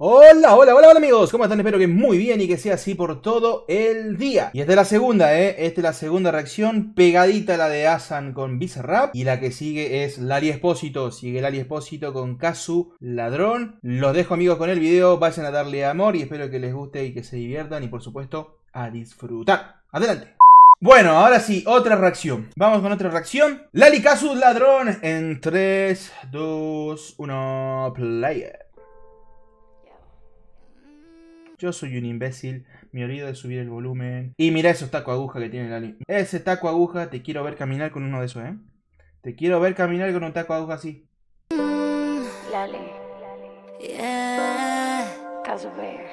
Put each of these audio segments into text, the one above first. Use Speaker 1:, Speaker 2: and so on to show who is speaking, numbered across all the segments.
Speaker 1: Hola, hola, hola, hola amigos, ¿cómo están? Espero que muy bien y que sea así por todo el día. Y esta es la segunda, ¿eh? Esta es la segunda reacción, pegadita la de Asan con Bizarrap. Y la que sigue es Lali Espósito, sigue Lali Espósito con Kazu Ladrón. Los dejo amigos con el video, vayan a darle amor y espero que les guste y que se diviertan y por supuesto a disfrutar. Adelante. Bueno, ahora sí, otra reacción. Vamos con otra reacción. Lali Kazu Ladrón en 3, 2, 1, player. Yo soy un imbécil, me olvido de subir el volumen. Y mira esos taco aguja que tiene Lali. Ese taco aguja, te quiero ver caminar con uno de esos, ¿eh? Te quiero ver caminar con un taco aguja así. Lali. Yeah. Baby.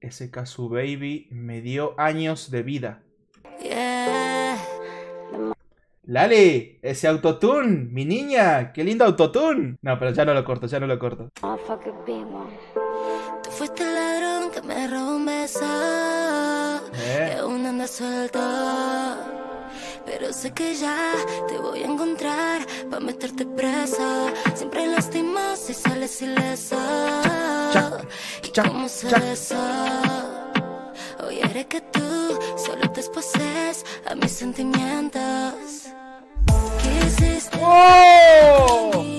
Speaker 1: Ese Kazu Baby me dio años de vida. Yeah. Lali, ese autotune, mi niña, qué lindo autotune. No, pero ya no lo corto, ya no lo corto.
Speaker 2: Tú fuiste el ladrón que me robó un beso. ¿Eh? Y aún anda suelto. Pero sé que ya te voy a encontrar para meterte presa. Siempre lastimas y sales ileso. ¿Y cómo se eso? Hoy eres que tú solo te exposes a mis sentimientos. Quisiste. ¡Oh!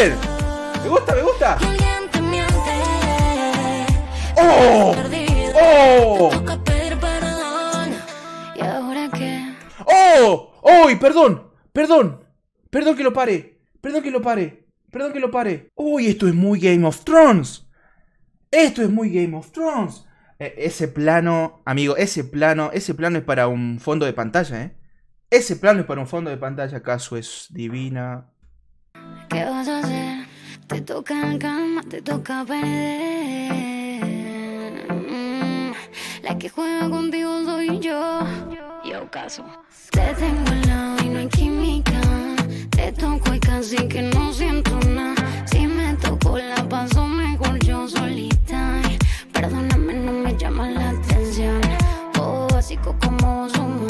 Speaker 1: Me gusta, me gusta. ¡Oh! ¡Oh! ¡Oh! ¡Oh! perdón! ¡Perdón! Perdón que lo pare. Perdón que lo pare. Perdón que lo pare. ¡Uy! esto es muy Game of Thrones. Esto es muy Game of Thrones. E, ese plano, amigo, ese plano, ese plano es para un fondo de pantalla, ¿eh? Ese plano es para un fondo de pantalla. ¿Acaso es divina?
Speaker 2: ¿Qué vas a? Te toca en cama, te toca perder. Mm, la que juega contigo soy yo. Yo caso. Te tengo al lado y no hay química. Te toco y casi que no siento nada. Si me toco la paso mejor yo solita. Perdóname, no me llama la atención. Oh, básico como un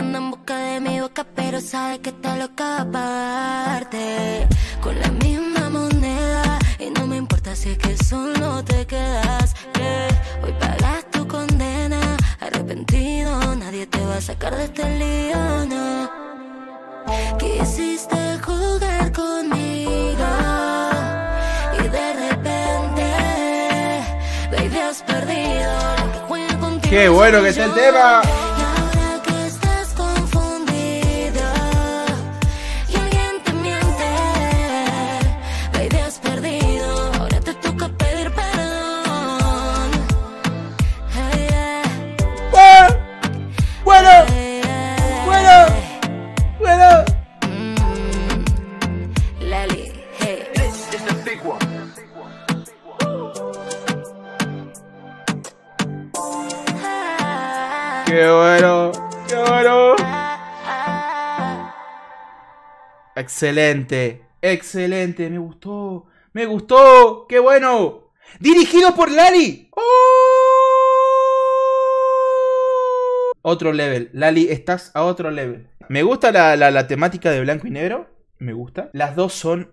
Speaker 2: que anda en busca de mi boca, pero sabe que está loca aparte. Con la misma moneda, y no me importa si es que solo te quedas. hoy pagas tu condena, arrepentido, nadie te va a sacar de este lío, no. Quisiste jugar conmigo y de repente, baby, has perdido.
Speaker 1: Qué bueno que es el tema. Qué bueno, qué bueno. Excelente, excelente, me gustó, me gustó, qué bueno. Dirigido por Lali. ¡Oh! Otro level, Lali, estás a otro level. Me gusta la, la temática de blanco y negro, me gusta. Las dos son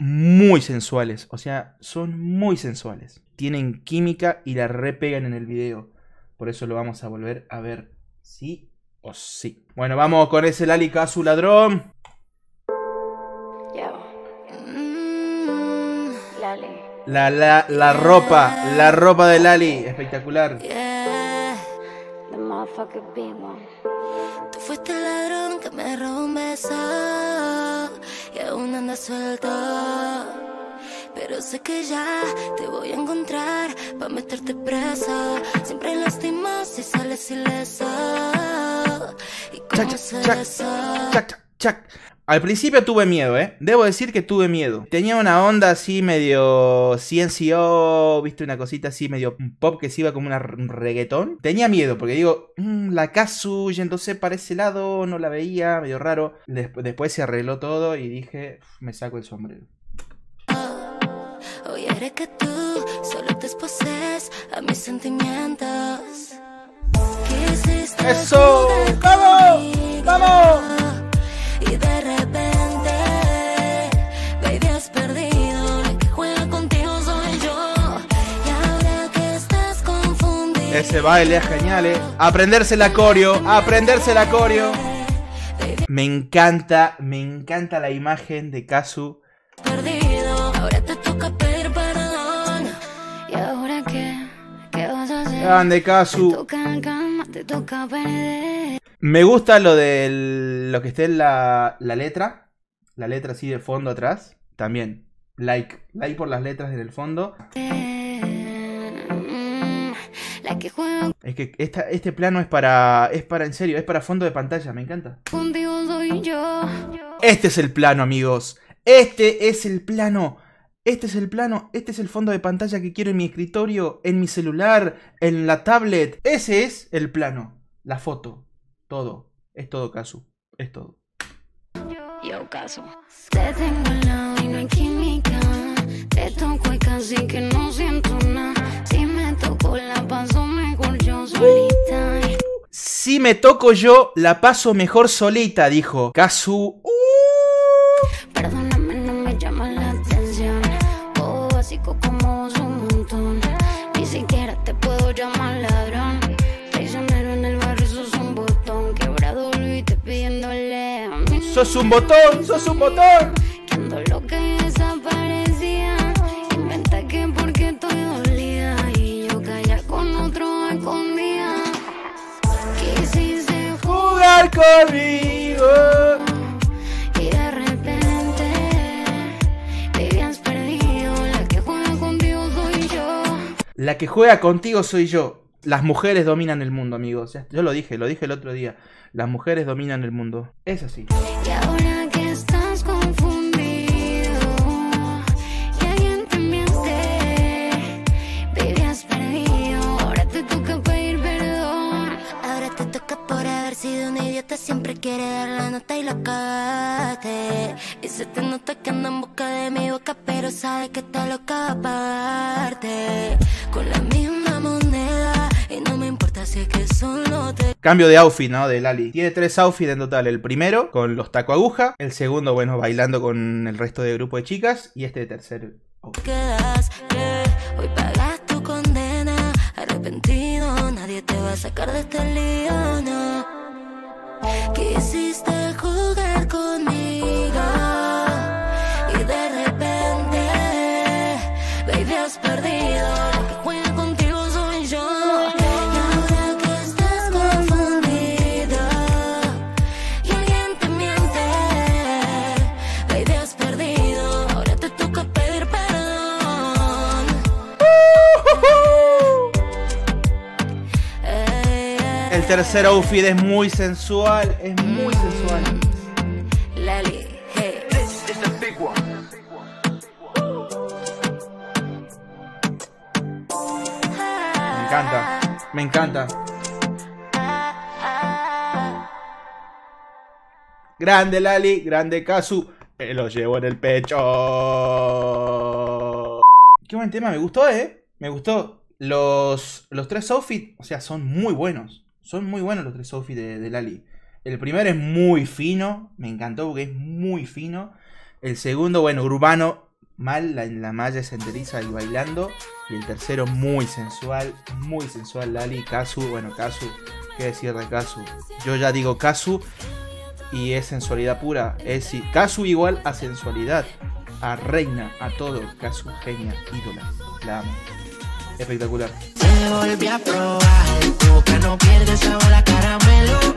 Speaker 1: muy sensuales, o sea, son muy sensuales. Tienen química y la repegan en el video. Por eso lo vamos a volver a ver sí o sí. Bueno, vamos con ese Lali su ladrón.
Speaker 2: Mm,
Speaker 1: La, la, la ropa, la ropa de Lali, espectacular.
Speaker 2: Tú fuiste el ladrón que me robó un beso y aún anda suelto. Sé que ya te voy a encontrar para meterte presa. Siempre lastimas y sales ileso. ¿Y cómo se
Speaker 1: chac, chac. Al principio tuve miedo, ¿eh? Debo decir que tuve miedo. Tenía una onda así medio CNCO, viste, una cosita así medio pop que se iba como una un reggaetón. Tenía miedo porque digo, mmm, la Kazu entonces para ese lado, no la veía, medio raro. después se arregló todo y dije, me saco el sombrero.
Speaker 2: Hoy haré que tú solo te exposes a mis sentimientos.
Speaker 1: ¡Eso! ¡Vamos! ¡Vamos!
Speaker 2: Y de repente, baby, has perdido. La que juega contigo soy yo. Y ahora que estás confundido.
Speaker 1: Ese baile es genial, ¿eh? Aprenderse la coreo, aprenderse la coreo. Me encanta, me encanta la imagen de Kazu.
Speaker 2: Perdido, ahora te toca
Speaker 1: Grande Kazu. Me gusta lo de lo que esté en la, la letra. La letra así de fondo atrás. También. Like. Like por las letras en el fondo.
Speaker 2: Mm,
Speaker 1: Es que esta, este plano es para. Es para, en serio, es para fondo de pantalla. Me encanta. Este es el plano, amigos. Este es el plano. Este es el plano. Este es el fondo de pantalla que quiero en mi escritorio, en mi celular, en la tablet. Ese es el plano. La foto. Todo. Es todo, Kazu. Es todo.
Speaker 2: Yo caso. Te tengo al lado y no hay química. Te toco y casi que no siento nada. Si me toco la paso mejor yo solita.
Speaker 1: Si me toco yo, la paso mejor solita, dijo Kazu. Uh.
Speaker 2: Perdóname, ¡Sos un botón!
Speaker 1: ¡Sos un botón!
Speaker 2: Que ando loca y desaparecía. Inventa que porque estoy dolida. Y yo callar con otro escondida. Quisiste
Speaker 1: Jugar conmigo.
Speaker 2: Y de repente te has perdido. La que juega contigo soy yo.
Speaker 1: La que juega contigo soy yo. Las mujeres dominan el mundo, amigos. Yo lo dije, lo dije el otro día. Las mujeres dominan el mundo. Es así.
Speaker 2: Y ahora que estás confundido y alguien te miente, has perdido. Ahora te toca pedir perdón. Ahora te toca por haber sido un idiota. Siempre quiere dar la nota y la cagaste. Y se te nota que anda en busca de mi boca, pero sabe que te lo aparte. Con la misma moneda y no me importa si es que solo te
Speaker 1: Cambio de outfit, ¿no? De Lali. Tiene tres outfits en total. El primero con los taco aguja. El segundo, bueno, bailando con el resto del grupo de chicas. Y este tercer outfit.
Speaker 2: hoy pagas tu condena arrepentido nadie te va a sacar de este lío no quisiste jugar conmigo y de repente baby has perdido
Speaker 1: El tercer outfit es muy sensual. Es muy sensual.
Speaker 2: Lali, hey.
Speaker 1: Me encanta. Me encanta. Grande Lali, grande Kazu. Me lo llevo en el pecho. Qué buen tema, me gustó, ¿eh? Me gustó. Los, los tres outfits, o sea, son muy buenos. Son muy buenos los tres outfits de, de Lali. El primero es muy fino, me encantó porque es muy fino. El segundo, bueno, urbano, mal, la, la malla se enteriza y bailando. Y el tercero, muy sensual, muy sensual, Lali. Kazu, bueno, Kazu, ¿qué decir de Kazu? Yo ya digo Kazu y es sensualidad pura. Es si- Kazu igual a sensualidad. a reina, a todo, caso genia, ídola. La amo. Espectacular.
Speaker 3: Te volví a probar, boca no pierdes ahora caramelo, nos dejamos llevar.